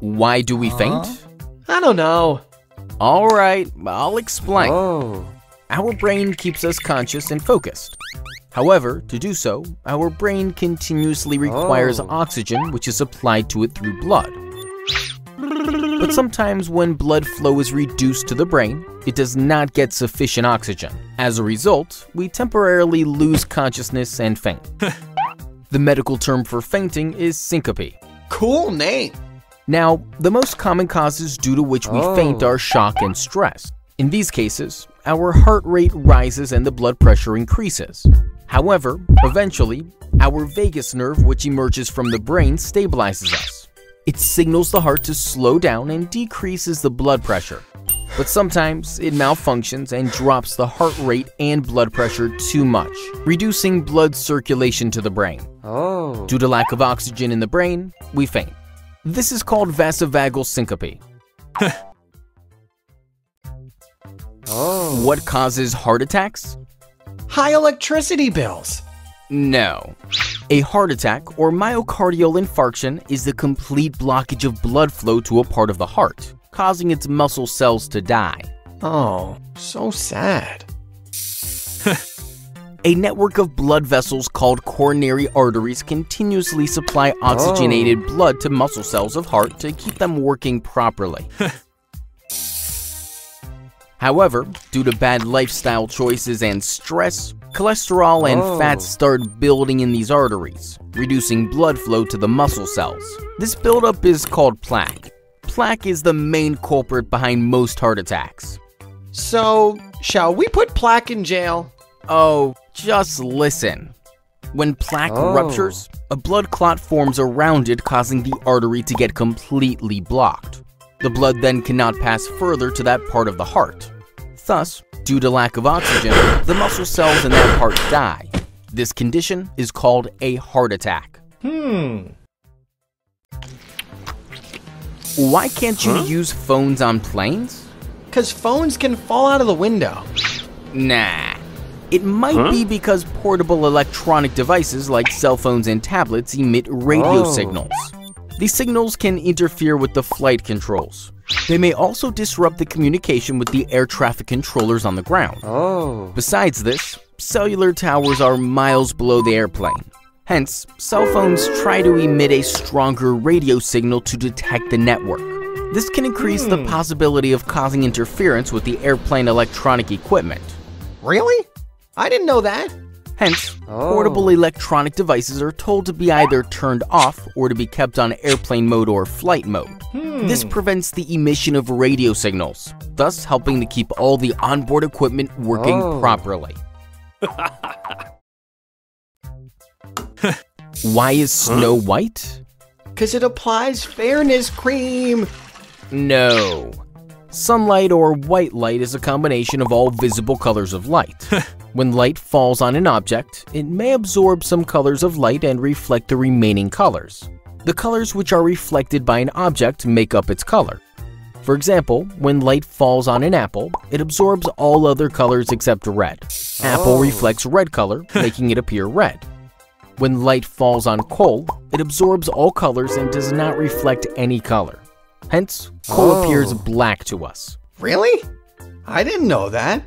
Why do we faint? I don't know. Alright, I'll explain. Oh. Our brain keeps us conscious and focused. However, to do so, our brain continuously requires Oh. oxygen which is supplied to it through blood. But sometimes when blood flow is reduced to the brain, it does not get sufficient oxygen. As a result, we temporarily lose consciousness and faint. the medical term for fainting is syncope. Cool name. Now, the most common causes due to which we Oh. faint are shock and stress. In these cases, our heart rate rises and the blood pressure increases. However, eventually, our vagus nerve, which emerges from the brain, stabilizes us. It signals the heart to slow down and decreases the blood pressure. But sometimes it malfunctions and drops the heart rate and blood pressure too much, reducing blood circulation to the brain. Oh. Due to lack of oxygen in the brain, we faint. This is called vasovagal syncope. Oh. What causes heart attacks? High electricity bills. No. A heart attack or myocardial infarction is the complete blockage of blood flow to a part of the heart, causing its muscle cells to die. Oh, so sad. A network of blood vessels called coronary arteries continuously supply oxygenated oh. blood to muscle cells of heart to keep them working properly. However, due to bad lifestyle choices and stress, cholesterol and Oh. fats start building in these arteries, reducing blood flow to the muscle cells. This buildup is called plaque. Plaque is the main culprit behind most heart attacks. So, shall we put plaque in jail? Oh, just listen. When plaque Oh. ruptures, a blood clot forms around it, causing the artery to get completely blocked. The blood then cannot pass further to that part of the heart. Thus, due to lack of oxygen, the muscle cells in that part die. This condition is called a heart attack. Hmm. Why can't you use phones on planes? Because phones can fall out of the window. Nah. It might be because portable electronic devices like cell phones and tablets emit radio Oh. signals. These signals can interfere with the flight controls. They may also disrupt the communication with the air traffic controllers on the ground. Oh. Besides this, cellular towers are miles below the airplane. Hence, cell phones try to emit a stronger radio signal to detect the network. This can increase the hmm. possibility of causing interference with the airplane electronic equipment. Really? I didn't know that. Hence, Oh. portable electronic devices are told to be either turned off or to be kept on airplane mode or flight mode. Hmm. This prevents the emission of radio signals, thus helping to keep all the onboard equipment working Oh. properly. Why is snow white? Because it applies fairness cream. No. Sunlight or white light is a combination of all visible colors of light. when light falls on an object, it may absorb some colors of light and reflect the remaining colors. The colors which are reflected by an object make up its color. For example, when light falls on an apple, it absorbs all other colors except red. Apple Oh. reflects red color, making it appear red. When light falls on coal, it absorbs all colors and does not reflect any color. Hence, coal Oh. appears black to us. Really? I didn't know that.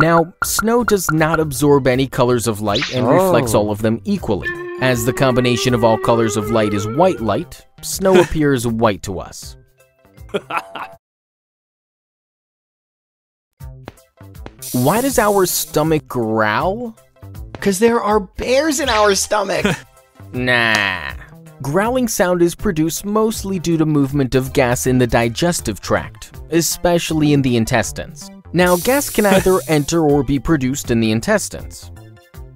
Now, snow does not absorb any colors of light and reflects Oh. all of them equally. As the combination of all colors of light is white light, snow appears white to us. Why does our stomach growl? Because there are bears in our stomach. Nah. Growling sound is produced mostly due to movement of gas in the digestive tract, especially in the intestines. Now, gas can either enter or be produced in the intestines.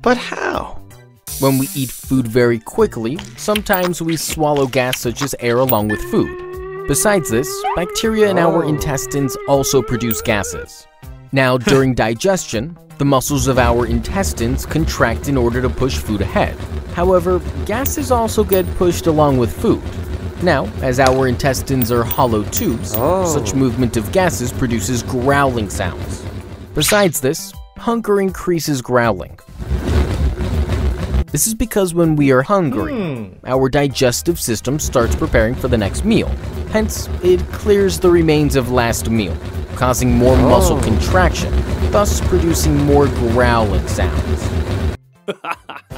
but how? When we eat food very quickly, sometimes we swallow gas such as air along with food. Besides this, bacteria in our Oh. intestines also produce gases. Now, during digestion, the muscles of our intestines contract in order to push food ahead. However, gases also get pushed along with food. Now, as our intestines are hollow tubes, Oh. such movement of gases produces growling sounds. Besides this, hunger increases growling. This is because when we are hungry, hmm. our digestive system starts preparing for the next meal. Hence, it clears the remains of last meal, causing more oh. muscle Oh. contraction, thus producing more growling sounds.